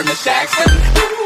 in the Jackson.